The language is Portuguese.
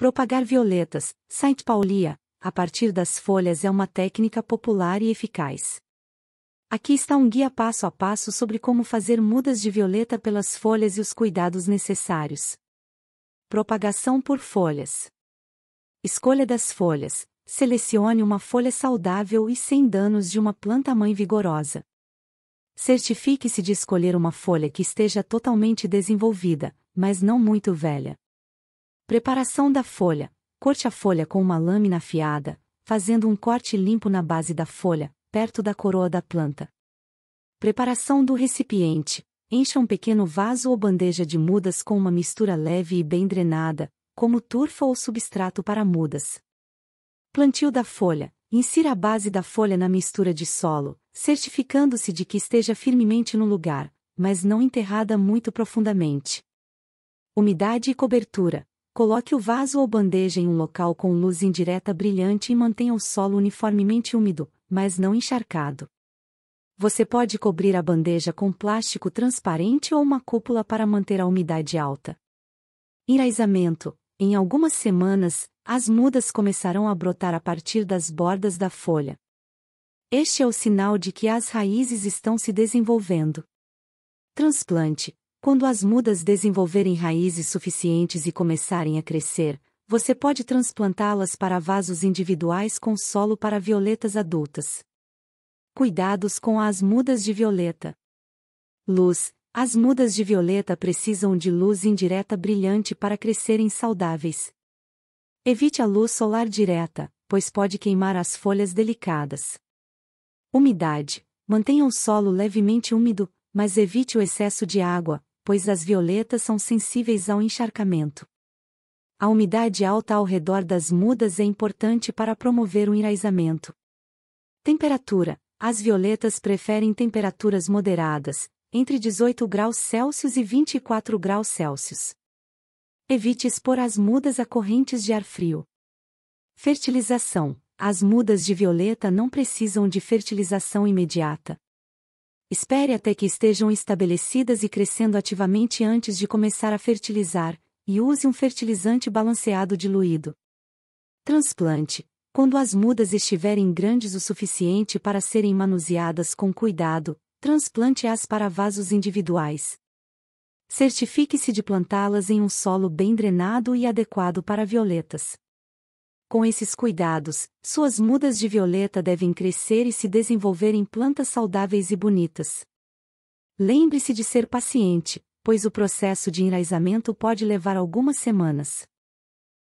Propagar violetas, Saint Paulia, a partir das folhas é uma técnica popular e eficaz. Aqui está um guia passo a passo sobre como fazer mudas de violeta pelas folhas e os cuidados necessários. Propagação por folhas. Escolha das folhas. Selecione uma folha saudável e sem danos de uma planta-mãe vigorosa. Certifique-se de escolher uma folha que esteja totalmente desenvolvida, mas não muito velha. Preparação da folha. Corte a folha com uma lâmina afiada, fazendo um corte limpo na base da folha, perto da coroa da planta. Preparação do recipiente. Encha um pequeno vaso ou bandeja de mudas com uma mistura leve e bem drenada, como turfa ou substrato para mudas. Plantio da folha. Insira a base da folha na mistura de solo, certificando-se de que esteja firmemente no lugar, mas não enterrada muito profundamente. Umidade e cobertura. Coloque o vaso ou bandeja em um local com luz indireta brilhante e mantenha o solo uniformemente úmido, mas não encharcado. Você pode cobrir a bandeja com plástico transparente ou uma cúpula para manter a umidade alta. Enraizamento. Em algumas semanas, as mudas começarão a brotar a partir das bordas da folha. Este é o sinal de que as raízes estão se desenvolvendo. Transplante. Quando as mudas desenvolverem raízes suficientes e começarem a crescer, você pode transplantá-las para vasos individuais com solo para violetas adultas. Cuidados com as mudas de violeta. Luz. As mudas de violeta precisam de luz indireta brilhante para crescerem saudáveis. Evite a luz solar direta, pois pode queimar as folhas delicadas. Umidade. Mantenha o solo levemente úmido, mas evite o excesso de água, pois as violetas são sensíveis ao encharcamento. A umidade alta ao redor das mudas é importante para promover o enraizamento. Temperatura. As violetas preferem temperaturas moderadas, entre 18 graus Celsius e 24 graus Celsius. Evite expor as mudas a correntes de ar frio. Fertilização. As mudas de violeta não precisam de fertilização imediata. Espere até que estejam estabelecidas e crescendo ativamente antes de começar a fertilizar, e use um fertilizante balanceado diluído. Transplante. Quando as mudas estiverem grandes o suficiente para serem manuseadas com cuidado, transplante-as para vasos individuais. Certifique-se de plantá-las em um solo bem drenado e adequado para violetas. Com esses cuidados, suas mudas de violeta devem crescer e se desenvolver em plantas saudáveis e bonitas. Lembre-se de ser paciente, pois o processo de enraizamento pode levar algumas semanas.